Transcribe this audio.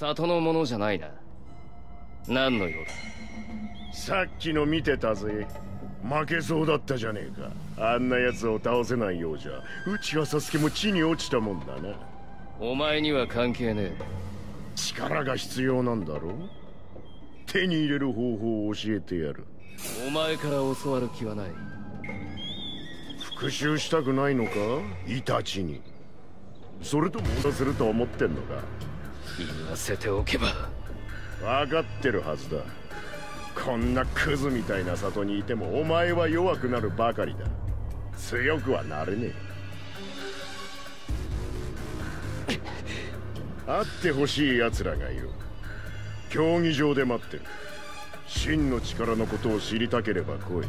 里のものじゃないな。何の用だ？さっきの見てたぜ。負けそうだったじゃねえか。あんな奴を倒せないようじゃ。うちはサスケも地に落ちたもんだな。お前には関係ねえ。力が必要なんだろ手に入れる方法を教えてやる。お前から教わる気はない。復讐したくないのか？イタチに。それともさせると思ってんのか？言わせておけば。分かってるはずだ。こんなクズみたいな里にいてもお前は弱くなるばかりだ。強くはなれねえ。会ってほしい奴らがいる。競技場で待ってる。真の力のことを知りたければ来い。